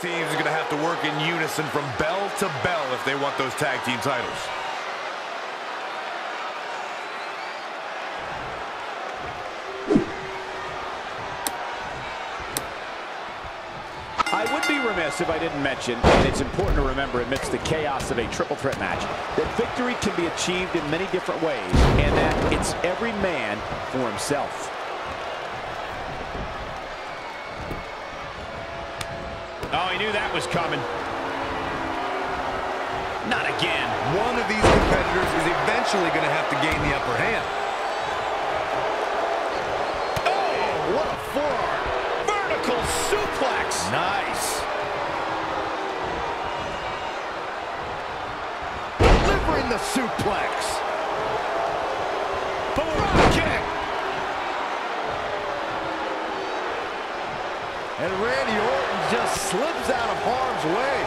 teams are going to have to work in unison from bell to bell if they want those tag team titles. I would be remiss if I didn't mention, and it's important to remember amidst the chaos of a triple threat match, that victory can be achieved in many different ways, and that it's every man for himself. Oh, he knew that was coming. Not again. One of these competitors is eventually going to have to gain the upper hand. Oh, what a forearm. Vertical suplex. Nice. Delivering the suplex. Drop kick. And Randy Orton just slips out of harm's way.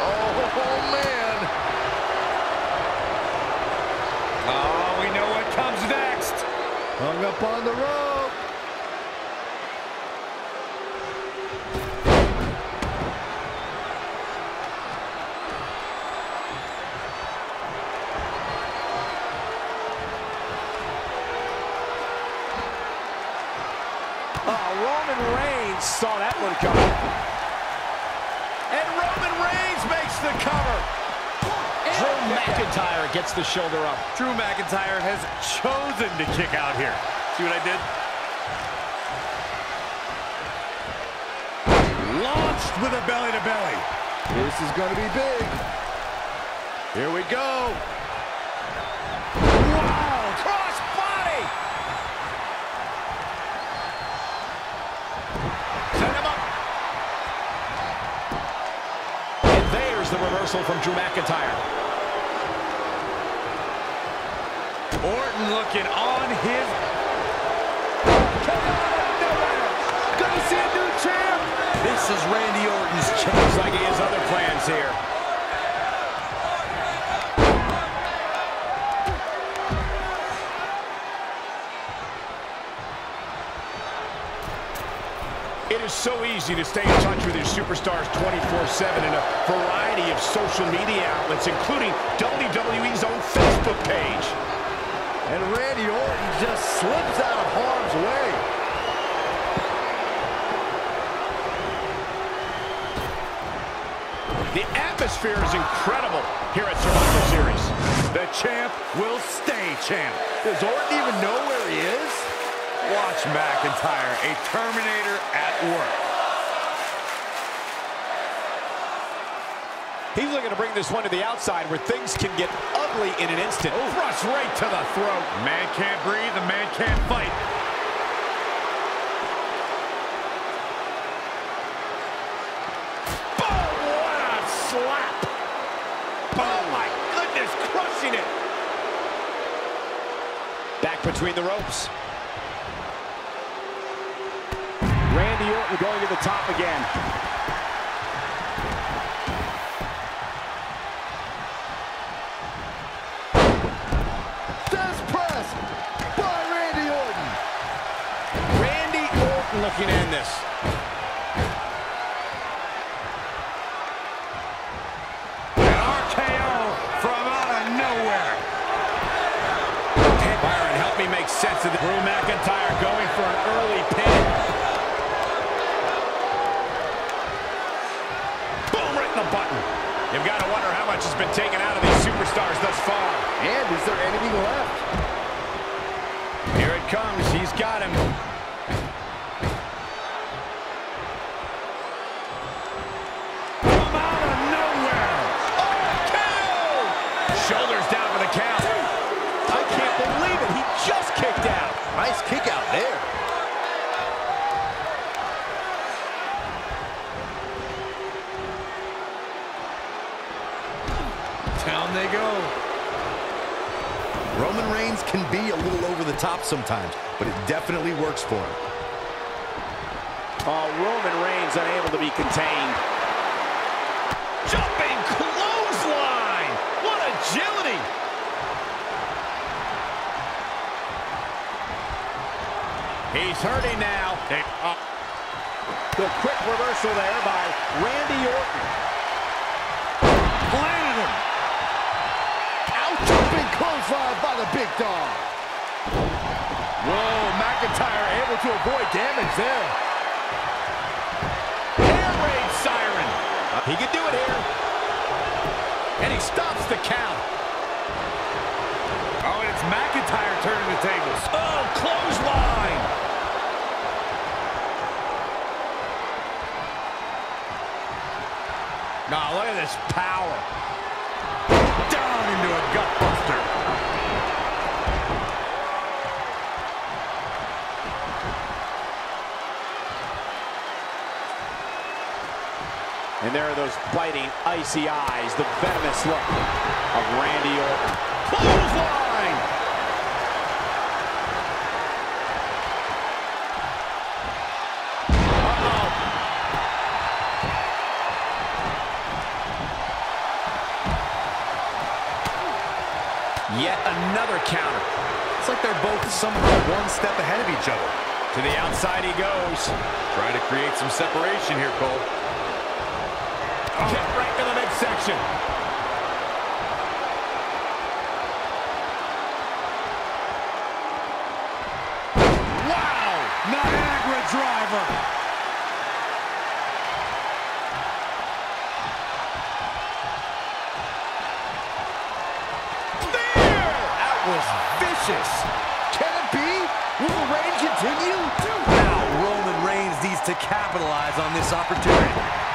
Oh, oh, man. Oh, we know what comes next. Hung up on the rope. Oh, Roman Reigns saw that one coming. And Roman Reigns makes the cover. Drew McIntyre gets the shoulder up. Drew McIntyre has chosen to kick out here. See what I did? Launched with a belly-to-belly. This is going to be big. Here we go. Reversal from Drew McIntyre. Orton looking on his... Gonna see a new champ. This is Randy Orton's chance like he has other plans here. It is so easy to stay in touch with your superstars 24-7 in a variety of social media outlets, including WWE's own Facebook page. And Randy Orton just slips out of harm's way. The atmosphere is incredible here at Survivor Series. The champ will stay champ. Does Orton even know where he is? Watch McIntyre, a Terminator at work. He's looking to bring this one to the outside where things can get ugly in an instant. Oh, thrust right to the throat. Man can't breathe, the man can't fight. Boom! What a slap! Oh my goodness, crushing it! Back between the ropes. Randy Orton going to the top again. Thesz press by Randy Orton. Randy Orton looking to end this. An RKO from out of nowhere. Byron, help me make sense of the Drew McIntyre going for an early been taken out of these superstars thus far. And is there anything left? Here it comes. He's got him. Down they go. Roman Reigns can be a little over the top sometimes, but it definitely works for him. Oh, Roman Reigns unable to be contained. Jumping clothesline. What agility. He's hurting now. They, uh, The The quick reversal there by Randy Orton. Clothesline by the big dog. Whoa, McIntyre able to avoid damage there. Air raid siren. Uh, he can do it here. And he stops the count. Oh, and it's McIntyre turning the tables. Oh, clothesline. Now look at this power. And there are those biting, icy eyes, the venomous look of Randy Orton. Clothesline! Yet another counter. It's like they're both somehow one step ahead of each other. To the outside he goes. Trying to create some separation here, Cole. Kick right to the midsection. Wow! Niagara driver. That was vicious. Can it be? Will reign continue? Now Roman Reigns needs to capitalize on this opportunity.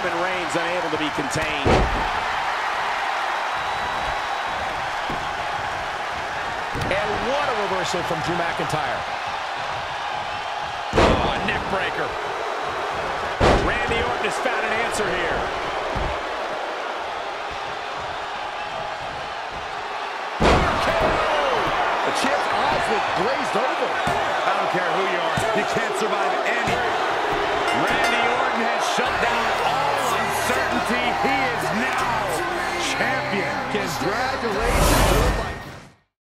Roman Reigns unable to be contained. And what a reversal from Drew McIntyre. Oh, a neck breaker. Randy Orton has found an answer here. The champ's eyes look glazed over. I don't care who you are. You can't survive any